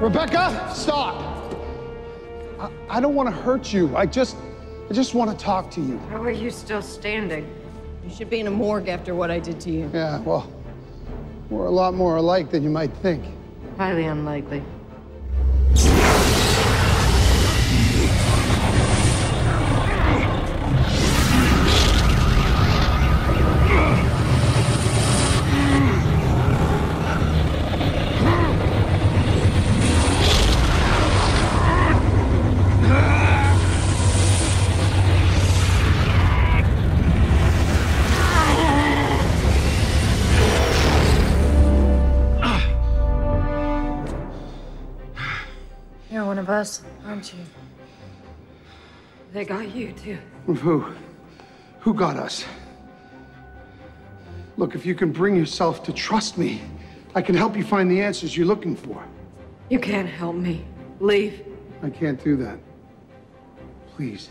Rebecca, stop! I, I don't want to hurt you. I just, I just want to talk to you. How are you still standing? You should be in a morgue after what I did to you. Yeah, well, we're a lot more alike than you might think. Highly unlikely. You're one of us, aren't you? They got you too. Who? Who got us? Look, if you can bring yourself to trust me, I can help you find the answers you're looking for. You can't help me. Leave. I can't do that. Please,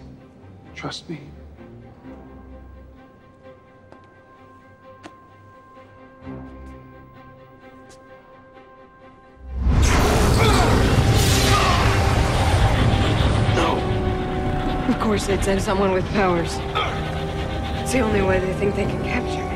trust me. Course they'd send someone with powers. It's the only way they think they can capture